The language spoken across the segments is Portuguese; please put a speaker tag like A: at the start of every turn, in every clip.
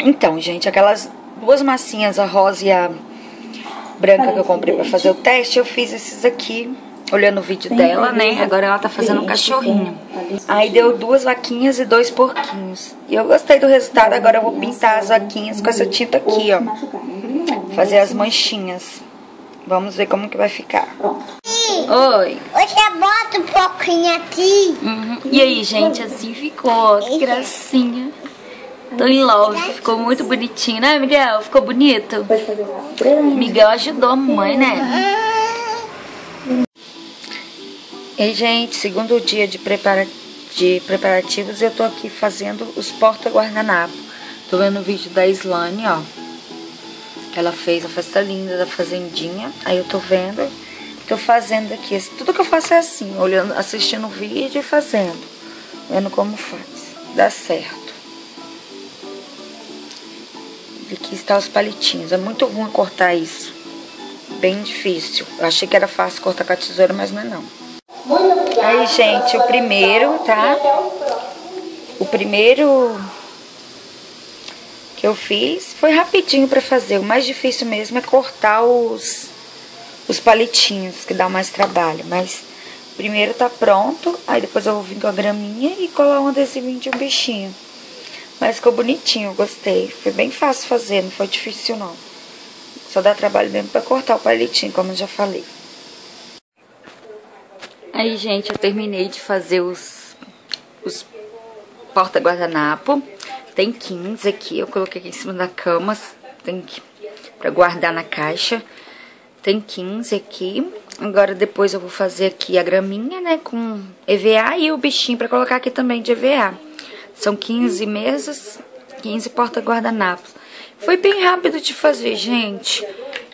A: Então, gente, aquelas duas massinhas, a rosa e a branca que eu comprei pra fazer o teste, eu fiz esses aqui, olhando o vídeo dela, né? Agora ela tá fazendo um cachorrinho. Aí deu duas vaquinhas e dois porquinhos. E eu gostei do resultado, agora eu vou pintar as vaquinhas com essa tinta aqui, ó. Fazer as manchinhas. Vamos ver como que vai ficar. Oi.
B: Você bota um pouquinho aqui.
A: Uhum. E aí, gente, assim ficou. Que gracinha. Tô em love. Ficou muito bonitinho, né, Miguel? Ficou bonito? Miguel ajudou a mamãe, né? E, gente, segundo dia de, prepara de preparativos, eu tô aqui fazendo os porta-guardanapo. Tô vendo o vídeo da Islane, ó. Que ela fez a festa linda da fazendinha. Aí eu tô vendo, tô fazendo aqui. Tudo que eu faço é assim, olhando, assistindo o vídeo e fazendo. Vendo como faz. Dá certo. Aqui está os palitinhos. É muito ruim cortar isso. Bem difícil. Eu achei que era fácil cortar com a tesoura, mas não é não. Aí, gente, o primeiro, tá? O primeiro que eu fiz foi rapidinho pra fazer. O mais difícil mesmo é cortar os, os palitinhos, que dá mais trabalho. Mas primeiro tá pronto. Aí depois eu vou vir com a graminha e colar um adesivinho de um bichinho. Mas ficou bonitinho, gostei. Foi bem fácil fazer, não foi difícil não. Só dá trabalho mesmo pra cortar o palitinho, como eu já falei. Aí, gente, eu terminei de fazer os, os porta-guardanapo. Tem 15 aqui, eu coloquei aqui em cima da cama, tem que, pra guardar na caixa. Tem 15 aqui. Agora depois eu vou fazer aqui a graminha, né, com EVA e o bichinho pra colocar aqui também de EVA. São 15 mesas, 15 porta-guardanapos. Foi bem rápido de fazer, gente.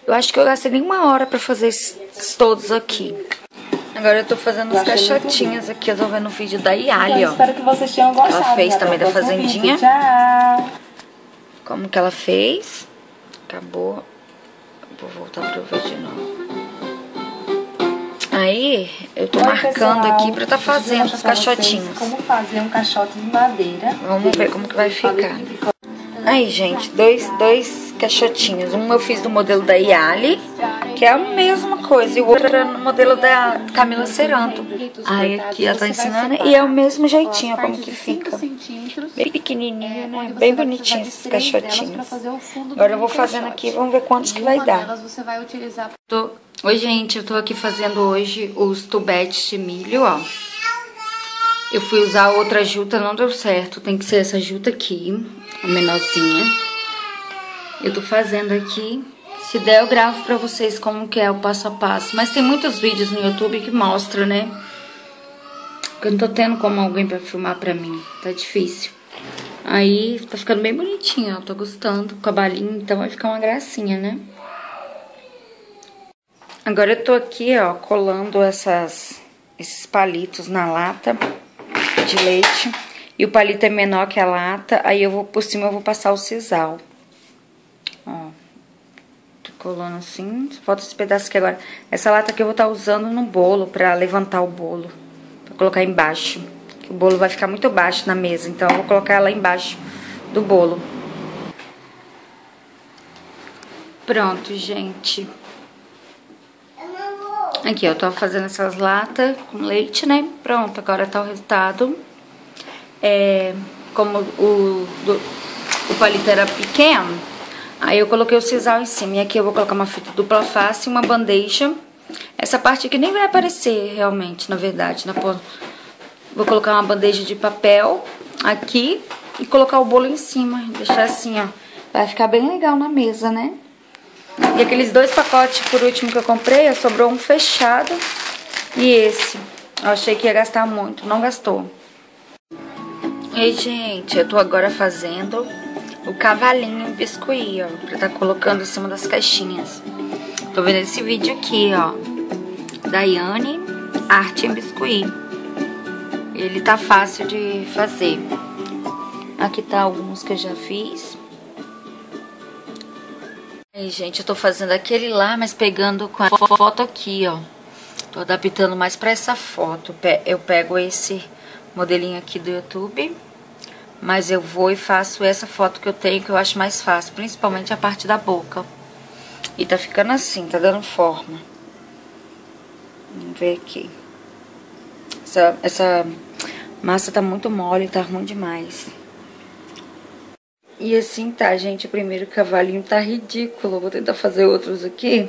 A: Eu acho que eu gastei nem uma hora pra fazer esses todos aqui. Agora eu tô fazendo os caixotinhos aqui, eu tô vendo o vídeo da Yali, ó.
C: Espero que vocês tenham gostado.
A: Ela fez também da fazendinha.
C: Tchau.
A: Como que ela fez. Acabou. Vou voltar pra ver de novo. Aí, eu tô
C: Oi,
A: marcando
C: pessoal.
A: aqui pra tá fazendo os caixotinhos.
C: Como fazer um caixote de madeira.
A: Vamos ver como que vai ficar. Aí, gente, dois, dois caixotinhos. Um eu fiz do modelo da Yali, que é a mesma coisa, e o outro era no modelo da Camila Seranto. Aí aqui ela tá ensinando, e é o mesmo jeitinho como que fica. Bem pequenininho, né? Bem bonitinho esses caixotinhos. Agora eu vou fazendo aqui, vamos ver quantos que vai dar. Tô... Oi, gente, eu tô aqui fazendo hoje os tubetes de milho, ó. Eu fui usar outra juta, não deu certo. Tem que ser essa juta aqui, a menorzinha. Eu tô fazendo aqui. Se der, eu gravo pra vocês como que é o passo a passo. Mas tem muitos vídeos no YouTube que mostram, né? Porque eu não tô tendo como alguém pra filmar pra mim. Tá difícil. Aí, tá ficando bem bonitinho, ó. Tô gostando. Com a balinha, então vai ficar uma gracinha, né? Agora eu tô aqui, ó, colando essas, esses palitos na lata de leite. E o palito é menor que a lata, aí eu vou, por cima eu vou passar o sisal. Ó, tô colando assim, falta esse pedaço aqui agora. Essa lata aqui eu vou estar usando no bolo, pra levantar o bolo, pra colocar embaixo. O bolo vai ficar muito baixo na mesa, então eu vou colocar ela embaixo do bolo. Pronto, gente. Aqui, eu tô fazendo essas latas com leite, né? Pronto, agora tá o resultado. É, como o, do, o palito era pequeno, aí eu coloquei o sisal em cima. E aqui eu vou colocar uma fita dupla face e uma bandeja. Essa parte aqui nem vai aparecer realmente, na verdade. Na ponta. Vou colocar uma bandeja de papel aqui e colocar o bolo em cima. Deixar assim, ó. Vai ficar bem legal na mesa, né? E aqueles dois pacotes, por último, que eu comprei, sobrou um fechado e esse. Eu achei que ia gastar muito, não gastou. E, gente, eu tô agora fazendo o cavalinho biscuit, ó. Pra tá colocando em cima das caixinhas. Tô vendo esse vídeo aqui, ó. Daiane Arte em Biscuit. Ele tá fácil de fazer. Aqui tá alguns que eu já fiz. Aí, gente, eu tô fazendo aquele lá, mas pegando com a foto aqui, ó. Tô adaptando mais pra essa foto. Eu pego esse modelinho aqui do YouTube. Mas eu vou e faço essa foto que eu tenho, que eu acho mais fácil. Principalmente a parte da boca. E tá ficando assim, tá dando forma. Vamos ver aqui. Essa, essa massa tá muito mole, tá ruim demais. E assim tá, gente. O primeiro cavalinho tá ridículo. Vou tentar fazer outros aqui.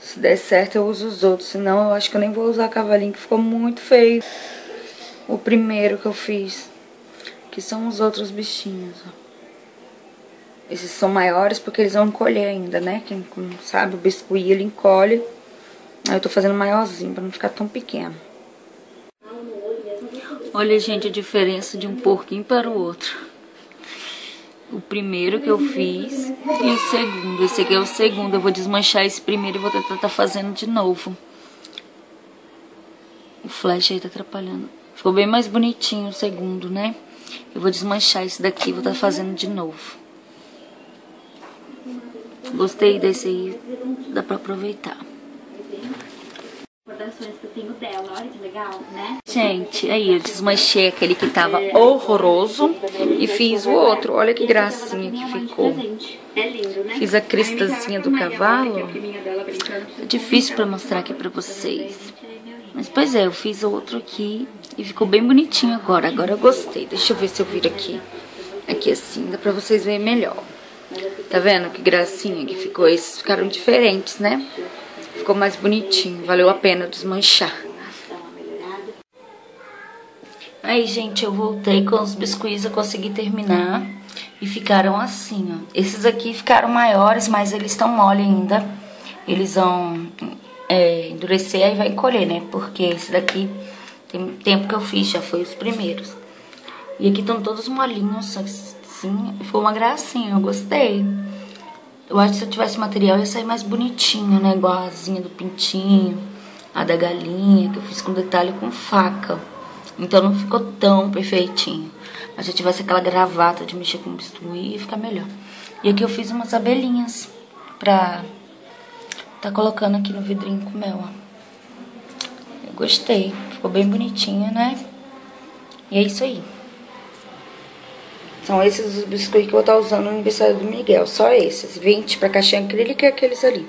A: Se der certo, eu uso os outros. Senão, eu acho que eu nem vou usar cavalinho, que ficou muito feio. O primeiro que eu fiz. Que são os outros bichinhos, ó. Esses são maiores porque eles vão encolher ainda, né? Quem não sabe, o biscuit ele encolhe. Aí eu tô fazendo maiorzinho pra não ficar tão pequeno. Olha, gente, a diferença de um porquinho para o outro. O primeiro que eu fiz e o segundo. Esse aqui é o segundo. Eu vou desmanchar esse primeiro e vou tentar tá fazendo de novo. O flash aí tá atrapalhando. Ficou bem mais bonitinho o segundo, né? Eu vou desmanchar esse daqui e vou tá fazendo de novo. Gostei desse aí, dá pra aproveitar. Recordações que eu tenho dela, olha que legal, né? Gente, aí eu desmanchei aquele que tava horroroso e fiz o outro. Olha que gracinha que ficou. Fiz a crestazinha do cavalo. É difícil pra mostrar aqui pra vocês. Mas, pois é, eu fiz outro aqui e ficou bem bonitinho agora. Agora eu gostei. Deixa eu ver se eu viro aqui. Aqui assim, dá pra vocês verem melhor. Tá vendo que gracinha que ficou? Esses ficaram diferentes, né? Ficou mais bonitinho. Valeu a pena desmanchar. Aí, gente, eu voltei com os biscuits, eu consegui terminar. E ficaram assim, ó. Esses aqui ficaram maiores, mas eles estão mole ainda. Eles vão é, endurecer e vai encolher, né? Porque esse daqui tem tempo que eu fiz, já foi os primeiros. E aqui estão todos molinhos, assim. Ficou uma gracinha, eu gostei. Eu acho que se eu tivesse material ia sair mais bonitinho, né? Igual a asinha do pintinho, a da galinha, que eu fiz com detalhe com faca. Então não ficou tão perfeitinho. Mas se eu tivesse aquela gravata de mexer com bisturi, ia ficar melhor. E aqui eu fiz umas abelhinhas pra tá colocando aqui no vidrinho com mel, ó. Eu gostei. Ficou bem bonitinho, né? E é isso aí. São esses os biscoitos que eu vou estar usando no aniversário do Miguel. Só esses. 20 pra caixinha acrílica e aqueles ali.